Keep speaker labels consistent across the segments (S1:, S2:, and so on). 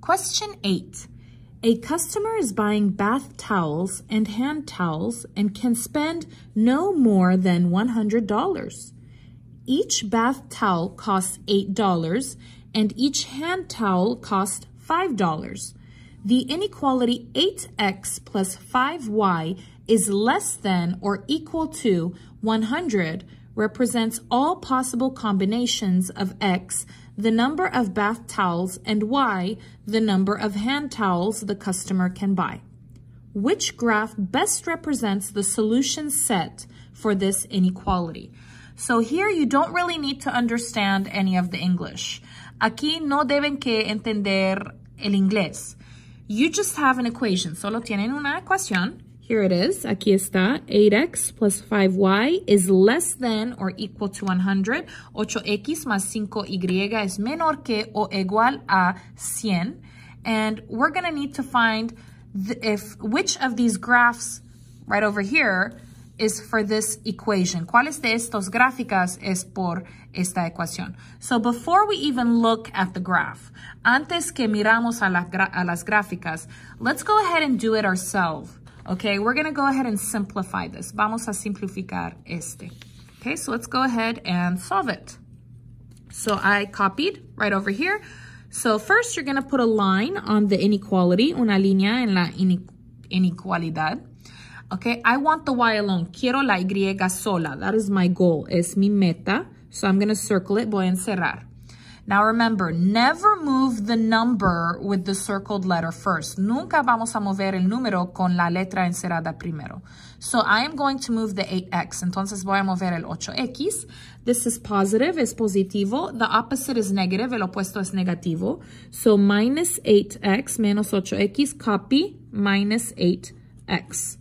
S1: Question 8. A customer is buying bath towels and hand towels and can spend no more than $100. Each bath towel costs $8 and each hand towel costs $5. The inequality 8x plus 5y is less than or equal to 100 represents all possible combinations of x the number of bath towels and Y, the number of hand towels the customer can buy. Which graph best represents the solution set for this inequality? So here you don't really need to understand any of the English. Aquí no deben que entender el inglés. You just have an equation. Solo tienen una ecuación here it is, aquí está, 8x plus 5y is less than or equal to 100. 8x más 5y es menor que o igual a 100. And we're gonna need to find if which of these graphs right over here is for this equation. ¿Cuáles de estos gráficas es por esta ecuación? So before we even look at the graph, antes que miramos a, la, a las gráficas, let's go ahead and do it ourselves. Okay, we're gonna go ahead and simplify this. Vamos a simplificar este. Okay, so let's go ahead and solve it. So I copied right over here. So first you're gonna put a line on the inequality, una línea en la inequalidad. Okay, I want the Y alone. Quiero la Y sola. That is my goal. Es mi meta. So I'm gonna circle it. Voy a encerrar. Now remember, never move the number with the circled letter first. Nunca vamos a mover el número con la letra encerrada primero. So I am going to move the 8x. Entonces voy a mover el 8x. This is positive, es positivo. The opposite is negative, el opuesto es negativo. So minus 8x menos 8x, copy, minus 8x.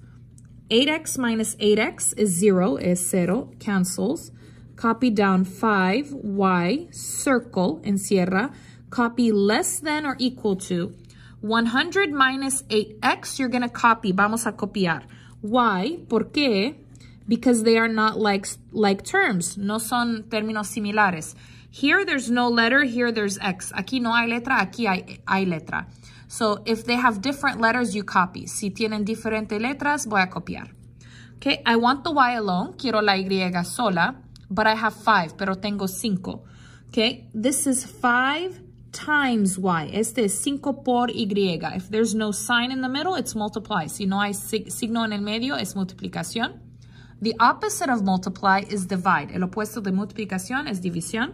S1: 8x minus 8x is 0, es 0, cancels. Copy down 5, Y, circle, in Sierra. Copy less than or equal to. 100 minus 8X, you're going to copy. Vamos a copiar. Why? ¿Por qué? Because they are not like, like terms. No son términos similares. Here there's no letter, here there's X. Aquí no hay letra, aquí hay, hay letra. So if they have different letters, you copy. Si tienen diferentes letras, voy a copiar. Okay, I want the Y alone. Quiero la Y sola but I have five, pero tengo cinco. Okay, this is five times y. Este es cinco por y. If there's no sign in the middle, it's multiply. Si no hay sig signo en el medio, es multiplicación. The opposite of multiply is divide. El opuesto de multiplicación es división.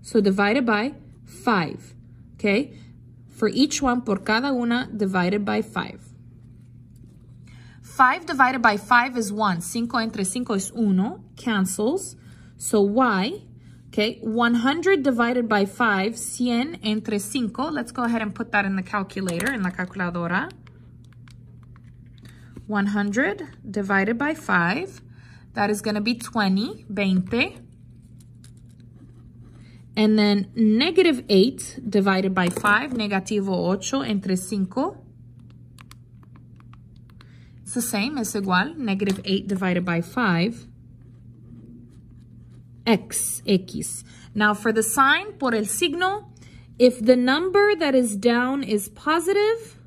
S1: So divided by 5. Okay? For each one, por cada una, divided by 5. 5 divided by 5 is 1. Cinco entre cinco es uno. Cancels. So y, okay, 100 divided by 5, 100 entre 5. Let's go ahead and put that in the calculator, in la calculadora. 100 divided by 5, that is going to be 20, 20. And then negative 8 divided by 5, negativo 8 entre 5. It's the same, es igual, negative 8 divided by 5 x, x. Now for the sign, por el signo, if the number that is down is positive,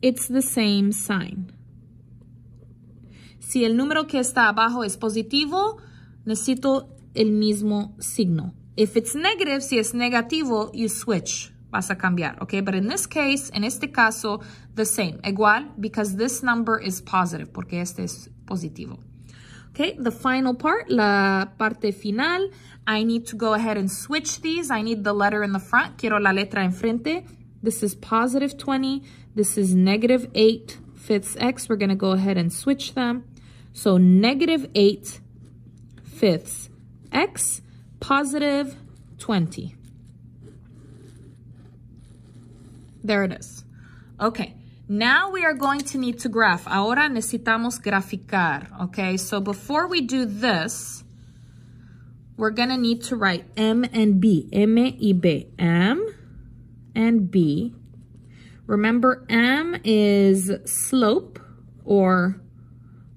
S1: it's the same sign. Si el número que está abajo es positivo, necesito el mismo signo. If it's negative, si es negativo, you switch. Vas a cambiar, okay? But in this case, en este caso, the same. Igual, because this number is positive, porque este es positivo. Okay, the final part, la parte final, I need to go ahead and switch these. I need the letter in the front, quiero la letra enfrente. This is positive 20, this is negative 8 fifths x. We're gonna go ahead and switch them. So negative 8 fifths x, positive 20. There it is. Okay. Now we are going to need to graph. Ahora necesitamos graficar, okay? So before we do this, we're gonna need to write M and B, M y B, M and B. Remember, M is slope or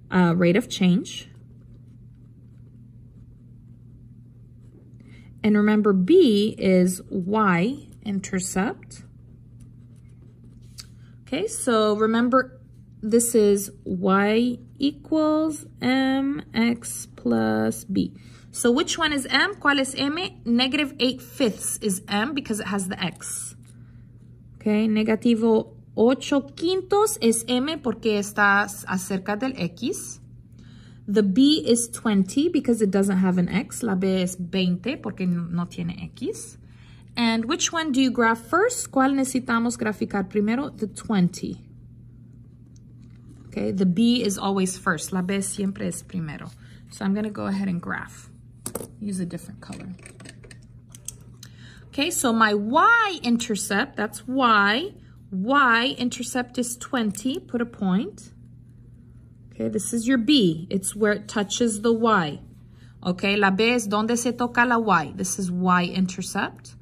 S1: uh, rate of change. And remember, B is Y intercept. Okay, so remember this is y equals mx plus b. So which one is m? ¿Cuál es m? Negative 8 fifths is m because it has the x. Okay, negativo 8 quintos es m porque está acerca del x. The b is 20 because it doesn't have an x. La b es 20 porque no tiene x. And which one do you graph first? ¿Cuál necesitamos graficar primero? The 20. Okay, the B is always first. La B siempre es primero. So I'm going to go ahead and graph. Use a different color. Okay, so my y-intercept, that's y. Y-intercept is 20. Put a point. Okay, this is your B. It's where it touches the Y. Okay, la B es donde se toca la Y. This is Y-intercept.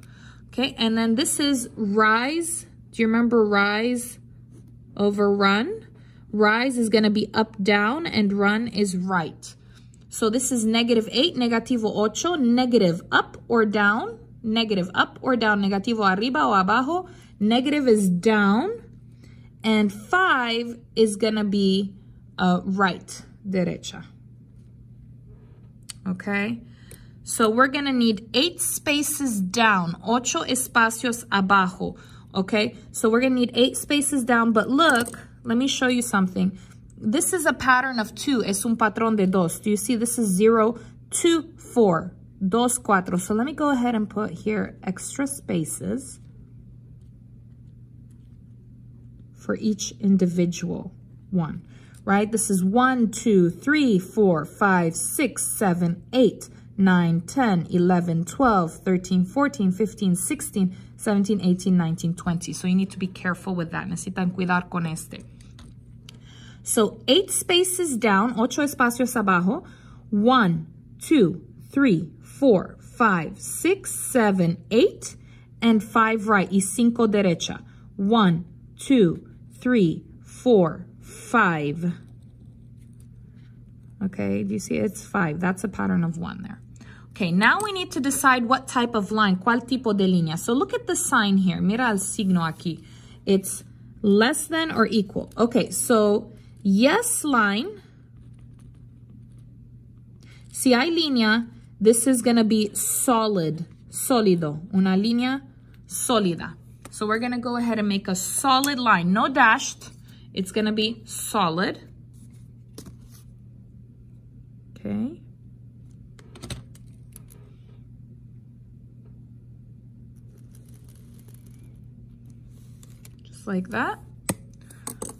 S1: Okay, and then this is rise. Do you remember rise over run? Rise is going to be up, down, and run is right. So this is negative 8, negativo ocho, negative up or down, negative up or down, negativo arriba o abajo. Negative is down, and 5 is going to be uh, right, derecha. Okay? So we're going to need eight spaces down, ocho espacios abajo, okay? So we're going to need eight spaces down, but look, let me show you something. This is a pattern of two, es un patrón de dos. Do you see this is zero, two, four, dos, cuatro. So let me go ahead and put here extra spaces for each individual one, right? This is one, two, three, four, five, six, seven, eight. 9, 10, 11, 12, 13, 14, 15, 16, 17, 18, 19, 20. So you need to be careful with that. Necesitan cuidar con este. So eight spaces down, ocho espacios abajo. One, two, three, four, five, six, seven, eight, and five right. Y cinco derecha. One, two, three, four, five. Okay, do you see it's five? That's a pattern of one there. Okay, now we need to decide what type of line, cuál tipo de línea. So look at the sign here. Mira el signo aquí. It's less than or equal. Okay, so yes line. Si hay línea, this is going to be solid, sólido. Una línea sólida. So we're going to go ahead and make a solid line. No dashed. It's going to be solid. Okay. like that.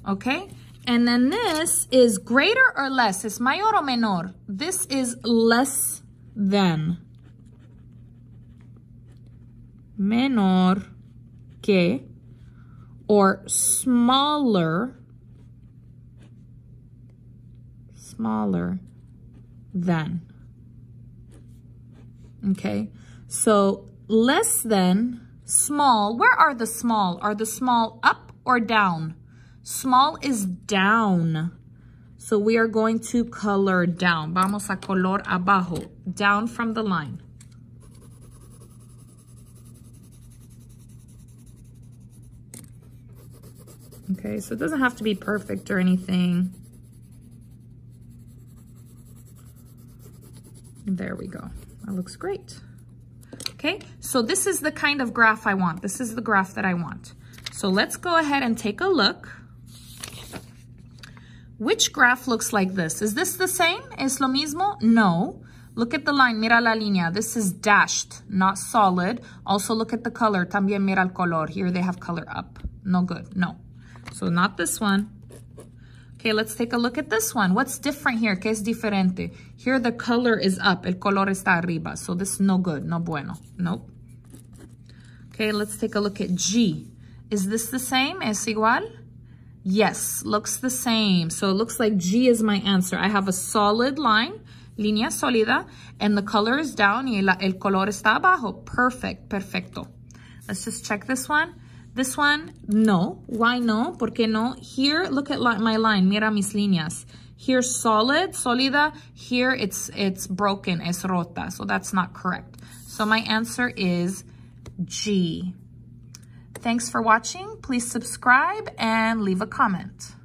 S1: Okay, and then this is greater or less. It's mayor or menor. This is less than. Menor que or smaller smaller than. Okay, so less than Small, where are the small? Are the small up or down? Small is down. So we are going to color down. Vamos a color abajo, down from the line. Okay, so it doesn't have to be perfect or anything. There we go. That looks great. Okay, so this is the kind of graph I want. This is the graph that I want. So let's go ahead and take a look. Which graph looks like this? Is this the same? Es lo mismo? No. Look at the line, mira la línea. This is dashed, not solid. Also look at the color, también mira el color. Here they have color up. No good, no. So not this one. Okay, let's take a look at this one. What's different here? ¿Qué es diferente? Here the color is up. El color está arriba. So this is no good. No bueno. Nope. Okay, let's take a look at G. Is this the same? Es igual? Yes, looks the same. So it looks like G is my answer. I have a solid line, línea sólida, and the color is down y el color está abajo. Perfect, perfecto. Let's just check this one. This one, no. Why no? Porque no? Here, look at my line. Mira mis líneas. Here, solid, solida. Here, it's, it's broken, es rota. So that's not correct. So my answer is G. Thanks for watching. Please subscribe and leave a comment.